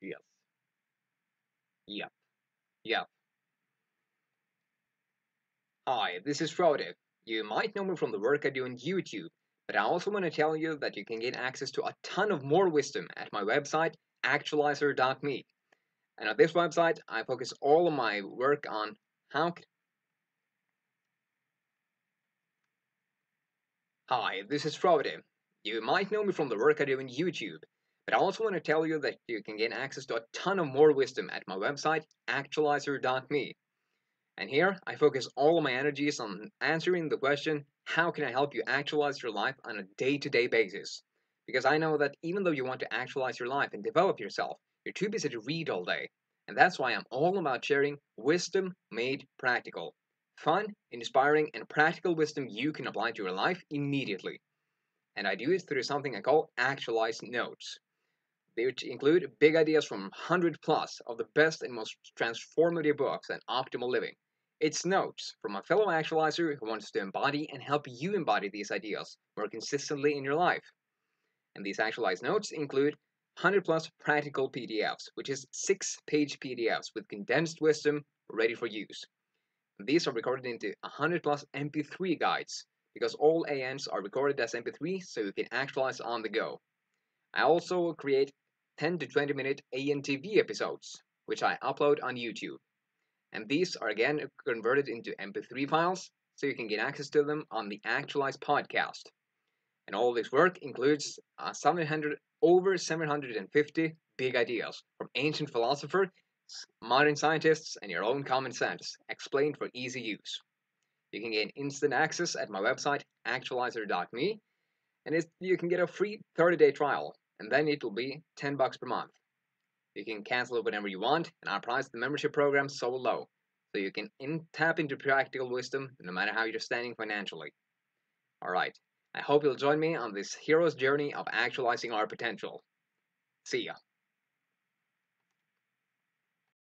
Yes. Yep. Yep. Hi, this is Frode. You might know me from the work I do on YouTube, but I also want to tell you that you can get access to a ton of more wisdom at my website, actualizer.me. And on this website, I focus all of my work on how. Hi, this is Frode. You might know me from the work I do on YouTube, but I also want to tell you that you can get access to a ton of more wisdom at my website, actualizer.me. And here, I focus all of my energies on answering the question how can I help you actualize your life on a day to day basis? Because I know that even though you want to actualize your life and develop yourself, you're too busy to read all day. And that's why I'm all about sharing wisdom made practical. Fun, inspiring, and practical wisdom you can apply to your life immediately. And I do it through something I call actualized notes which include big ideas from 100 plus of the best and most transformative books on optimal living. It's notes from a fellow actualizer who wants to embody and help you embody these ideas more consistently in your life. And these actualized notes include 100 plus practical PDFs, which is six page PDFs with condensed wisdom ready for use. These are recorded into 100 plus MP3 guides because all ANs are recorded as MP3 so you can actualize on the go. I also create 10 to 20 minute ANTV episodes, which I upload on YouTube. And these are again converted into MP3 files so you can get access to them on the Actualized podcast. And all this work includes uh, 700, over 750 big ideas from ancient philosophers, modern scientists, and your own common sense, explained for easy use. You can gain instant access at my website, actualizer.me, and you can get a free 30 day trial and then it will be 10 bucks per month. You can cancel it whenever you want, and I price the membership program so low, so you can in tap into practical wisdom no matter how you're standing financially. Alright, I hope you'll join me on this hero's journey of actualizing our potential. See ya.